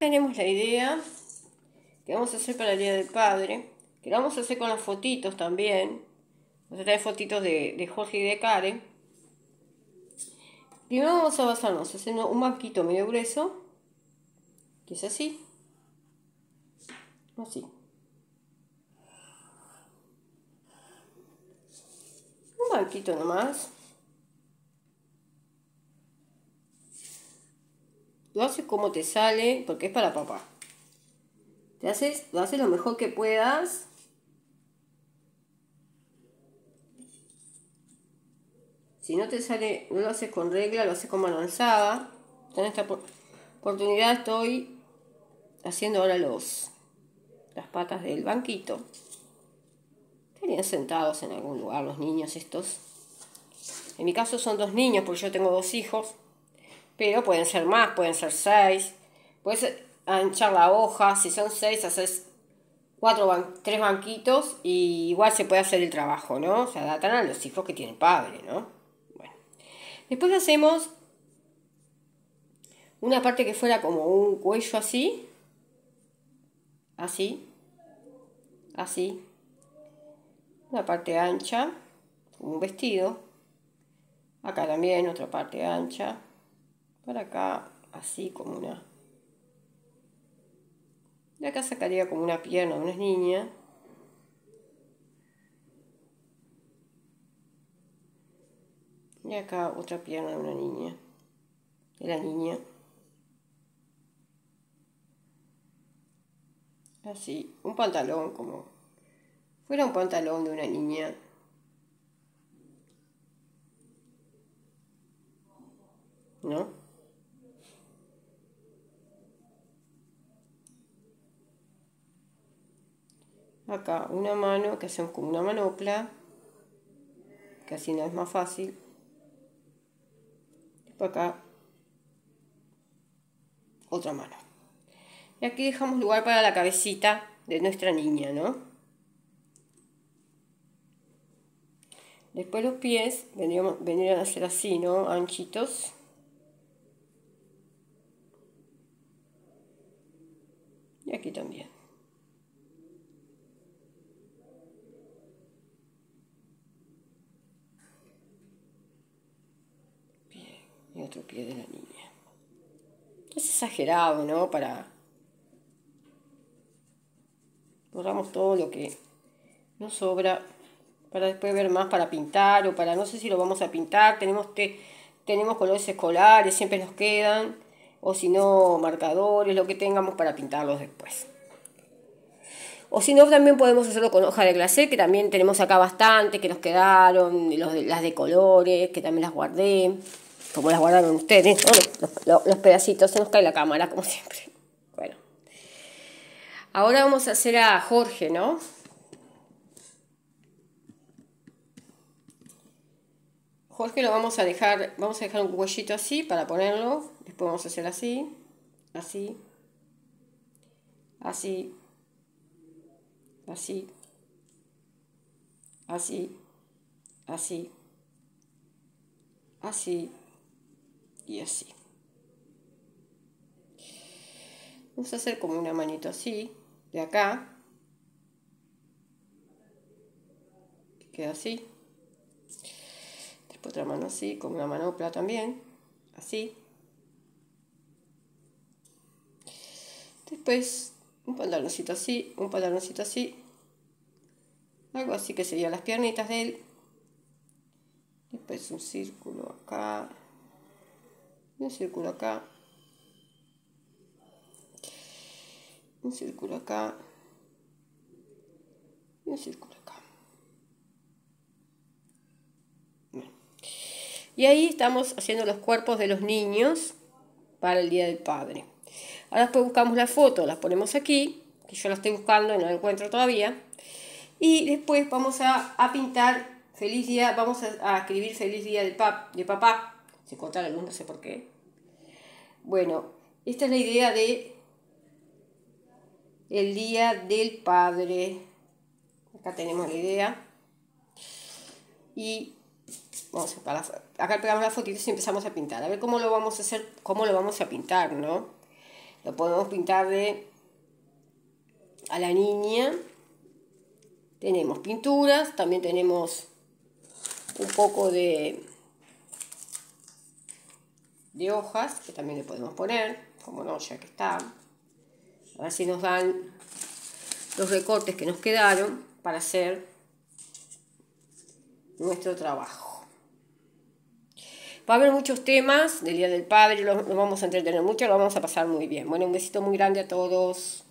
Tenemos la idea que vamos a hacer para el Día del Padre, que lo vamos a hacer con las fotitos también. Vamos a traer fotitos de, de Jorge y de Karen. Primero vamos a basarnos haciendo un banquito medio grueso, que es así. Así. Un banquito nomás. Lo haces como te sale, porque es para papá. Te haces, lo haces lo mejor que puedas. Si no te sale, no lo haces con regla, lo haces con mano. En esta oportunidad estoy haciendo ahora los las patas del banquito. Estarían sentados en algún lugar los niños estos. En mi caso son dos niños porque yo tengo dos hijos. Pero pueden ser más, pueden ser seis. Puedes anchar la hoja. Si son seis, haces cuatro tres banquitos y igual se puede hacer el trabajo, ¿no? Se adaptan a los hijos que tienen padre, ¿no? Bueno. Después hacemos una parte que fuera como un cuello así. Así. Así. Una parte ancha, como un vestido. Acá también otra parte ancha para acá, así como una... De acá sacaría como una pierna de una niña. Y acá otra pierna de una niña. De la niña. Así, un pantalón como... Fuera un pantalón de una niña. ¿No? Acá una mano que hacemos como una manopla que así no es más fácil después acá otra mano y aquí dejamos lugar para la cabecita de nuestra niña ¿no? después los pies vendrían a ser así ¿no? anchitos y aquí también pie de la niña. Es exagerado, ¿no? Para... Borramos todo lo que nos sobra para después ver más para pintar o para no sé si lo vamos a pintar. Tenemos, que, tenemos colores escolares, siempre nos quedan. O si no, marcadores, lo que tengamos para pintarlos después. O si no, también podemos hacerlo con hoja de glacé, que también tenemos acá bastante, que nos quedaron, las de colores, que también las guardé como las guardaron ustedes, los, pedacitos, se nos cae la cámara, como siempre. Bueno. Ahora vamos a hacer a Jorge, ¿no? Jorge lo vamos a dejar, vamos a dejar un huellito así para ponerlo. Después vamos a hacer así, así, así, así, así, así, así y así. Vamos a hacer como una manito así, de acá. Que queda así. Después otra mano así, con una manopla también. Así. Después un pantaloncito así, un pantaloncito así. Algo así que serían las piernitas de él. Después un círculo acá un círculo acá, un círculo acá y un círculo acá. Y ahí estamos haciendo los cuerpos de los niños para el Día del Padre. Ahora después buscamos la foto, las ponemos aquí, que yo la estoy buscando y no la encuentro todavía. Y después vamos a, pintar feliz día, vamos a, escribir feliz día de, pap, de papá se corta la no sé por qué. Bueno, esta es la idea de el día del padre. Acá tenemos la idea. Y vamos a acá pegamos las fotitos y empezamos a pintar. A ver cómo lo vamos a hacer, cómo lo vamos a pintar, ¿no? Lo podemos pintar de a la niña. Tenemos pinturas, también tenemos un poco de, de hojas que también le podemos poner, como no, ya que está. A ver si nos dan los recortes que nos quedaron para hacer nuestro trabajo. Va a haber muchos temas del Día del Padre, lo vamos a entretener mucho, lo vamos a pasar muy bien. Bueno, un besito muy grande a todos.